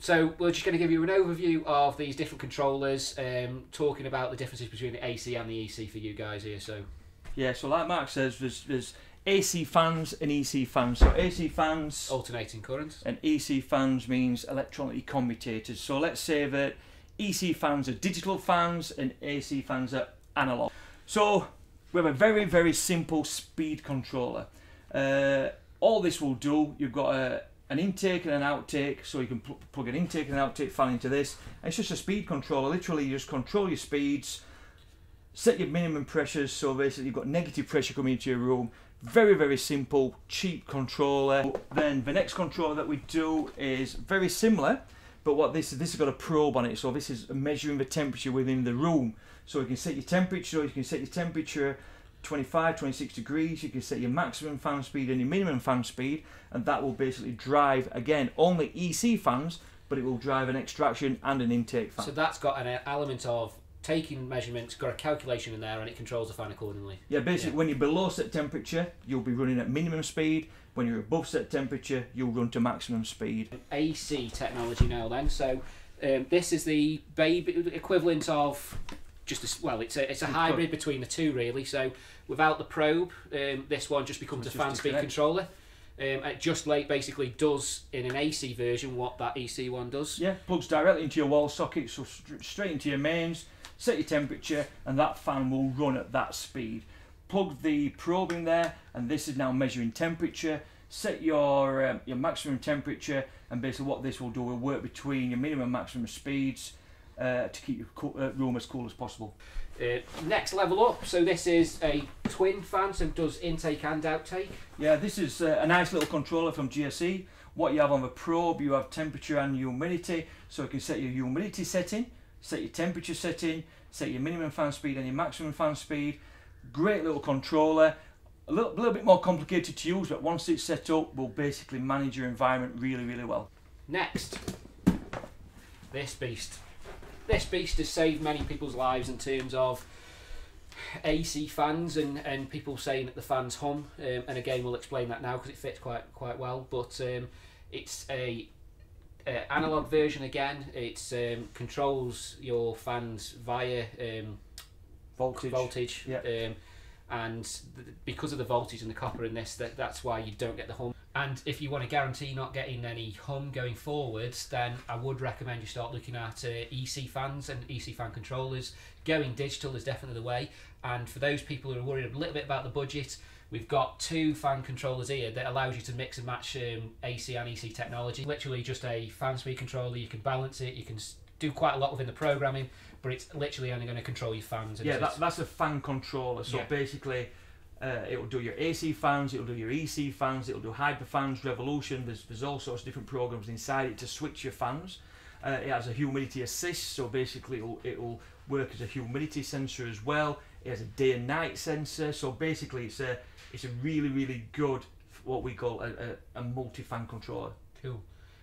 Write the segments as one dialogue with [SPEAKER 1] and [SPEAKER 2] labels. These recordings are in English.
[SPEAKER 1] So we're just going to give you an overview of these different controllers, um, talking about the differences between the AC and the EC for you guys here. So
[SPEAKER 2] Yeah, so like Mark says, there's, there's AC fans and EC fans. So AC fans
[SPEAKER 1] alternating current.
[SPEAKER 2] and EC fans means electronically commutators. So let's say that EC fans are digital fans and AC fans are analog. So we have a very, very simple speed controller. Uh, all this will do, you've got a, an intake and an outtake, so you can pl- plug an intake and an outtake fan into this. And it's just a speed controller. Literally, you just control your speeds, set your minimum pressures, so basically you've got negative pressure coming into your room. Very, very simple, cheap controller. Then the next controller that we do is very similar, but what this is this has got a probe on it. So this is measuring the temperature within the room. So you can set your temperature, you can set your temperature 25, 26 degrees, you can set your maximum fan speed and your minimum fan speed, and that will basically drive again only EC fans, but it will drive an extraction and an intake fan.
[SPEAKER 1] So that's got an element of taking measurements, got a calculation in there, and it controls the fan accordingly.
[SPEAKER 2] Yeah, basically,
[SPEAKER 1] Yeah.
[SPEAKER 2] when you're below set temperature, you'll be running at minimum speed. When you're above set temperature, you'll run to maximum speed.
[SPEAKER 1] AC technology now then. So um, this is the baby equivalent of just a, well, it's a it's a hybrid between the two really. So without the probe, um, this one just becomes a fan speed controller. Um, it just like basically does in an AC version what that EC one does.
[SPEAKER 2] Yeah, plugs directly into your wall socket, so st- straight into your mains. Set your temperature, and that fan will run at that speed. Plug the probe in there, and this is now measuring temperature. Set your um, your maximum temperature, and basically what this will do will work between your minimum and maximum speeds uh, to keep your co- uh, room as cool as possible.
[SPEAKER 1] Uh, next level up. So this is a twin fan, so it does intake and outtake.
[SPEAKER 2] Yeah, this is uh, a nice little controller from GSE. What you have on the probe, you have temperature and humidity, so you can set your humidity setting, set your temperature setting, set your minimum fan speed and your maximum fan speed. Great little controller. A little, little bit more complicated to use, but once it's set up, will basically manage your environment really, really well.
[SPEAKER 1] Next, this beast. This beast has saved many people's lives in terms of AC fans and, and people saying that the fans hum. Um, and again, we'll explain that now because it fits quite quite well. But um, it's a, a analog version again. It um, controls your fans via um,
[SPEAKER 2] Voltage.
[SPEAKER 1] voltage.
[SPEAKER 2] Yeah.
[SPEAKER 1] And th- because of the voltage and the copper in this, that, that's why you don't get the hum. And if you want to guarantee not getting any hum going forwards, then I would recommend you start looking at uh, EC fans and EC fan controllers. Going digital is definitely the way. And for those people who are worried a little bit about the budget, we've got two fan controllers here that allows you to mix and match um, AC and EC technology. Literally just a fan speed controller. You can balance it. You can do quite a lot within the programming, but it's literally only going to control your fans. and
[SPEAKER 2] Yeah, that, that's a fan controller. So
[SPEAKER 1] Yeah.
[SPEAKER 2] basically, uh, it will do your AC fans, it will do your EC fans, it will do hyper fans, revolution. There's there's all sorts of different programs inside it to switch your fans. Uh, it has a humidity assist, so basically it will, it will work as a humidity sensor as well. It has a day and night sensor, so basically it's a it's a really really good what we call a, a, a multi-fan controller.
[SPEAKER 1] Cool.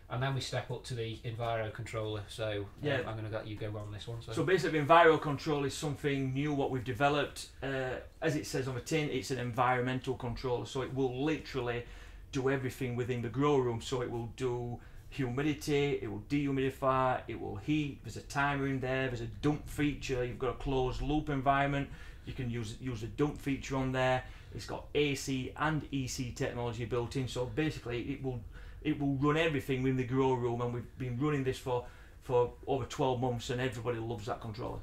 [SPEAKER 1] And then we step up to the Enviro controller. So
[SPEAKER 2] Yeah.
[SPEAKER 1] um, I'm going to let you go on this one. So,
[SPEAKER 2] So basically, Enviro Control is something new what we've developed. Uh, as it says on the tin, it's an environmental controller, so it will literally do everything within the grow room. So it will do humidity, it will dehumidify, it will heat. There's a timer in there. There's a dump feature. You've got a closed loop environment. You can use use a dump feature on there. It's got AC and EC technology built in. So basically, it will it will run everything in the grow room, and we've been running this for for over 12 months, and everybody loves that controller.